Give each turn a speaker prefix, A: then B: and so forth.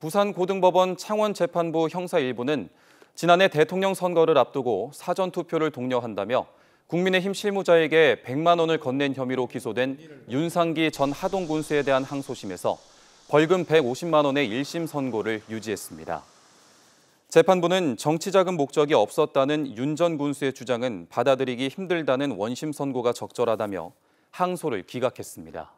A: 부산고등법원 창원재판부 형사 1부는 지난해 대통령 선거를 앞두고 사전투표를 독려한다며 국민의힘 실무자에게 100만 원을 건넨 혐의로 기소된 윤상기 전 하동군수에 대한 항소심에서 벌금 150만 원의 1심 선고를 유지했습니다. 재판부는 정치자금 목적이 없었다는 윤 전 군수의 주장은 받아들이기 힘들다는 원심 선고가 적절하다며 항소를 기각했습니다.